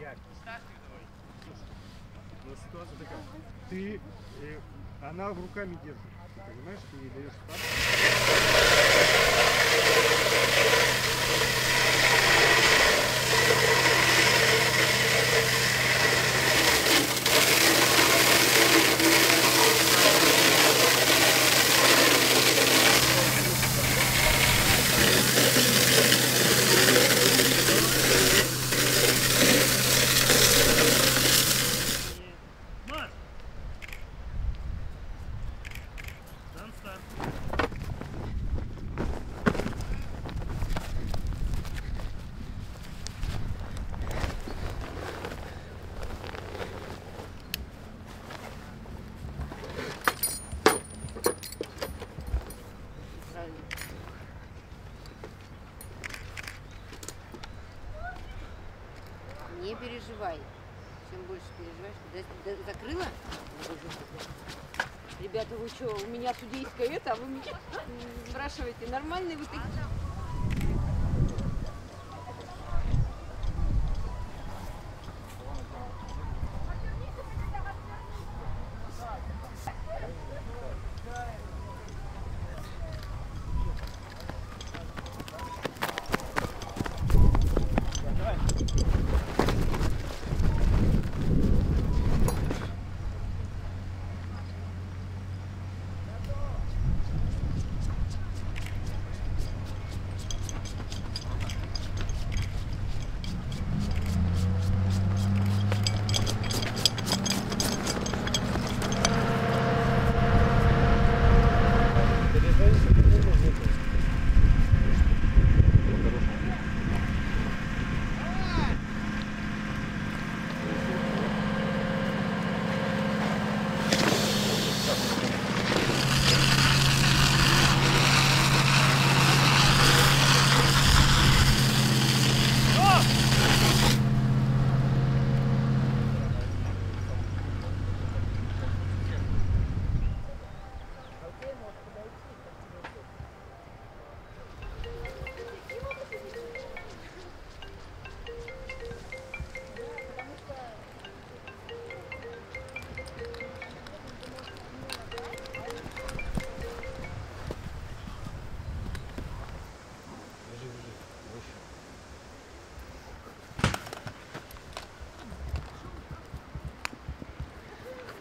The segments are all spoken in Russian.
Як? Но ситуация такая. Ты, э, она руками держит. Ты понимаешь, ты ей даешь Не переживай. Чем больше переживаешь, да- да- закрыла? Ребята, вы что, у меня судейское это, а вы меня спрашиваете, нормальные вы такие?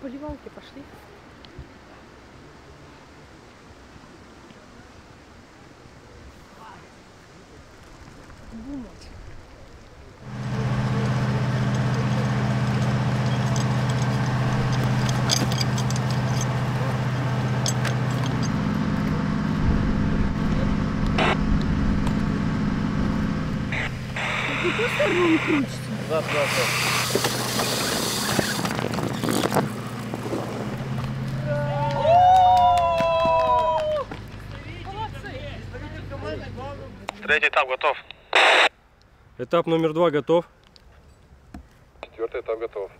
В поливалке пошли. Думать. Ты просто руль крутится. Да, да, да. Третий этап готов. Этап номер два готов. Четвертый этап готов.